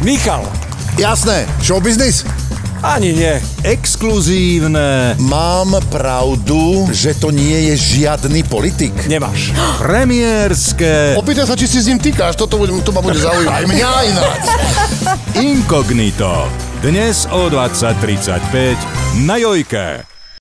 Michal. Jasné, showbiznis? Ani nie. Exkluzívne. Mám pravdu, že to nie je žiadny politik. Nemáš. Premiérske. Opýtaj sa, či si s ním týkáš, toto bude, to ma bude zaujímať. Aj mňa ináč. Inkognito. Dnes o 20.35 na Jojke.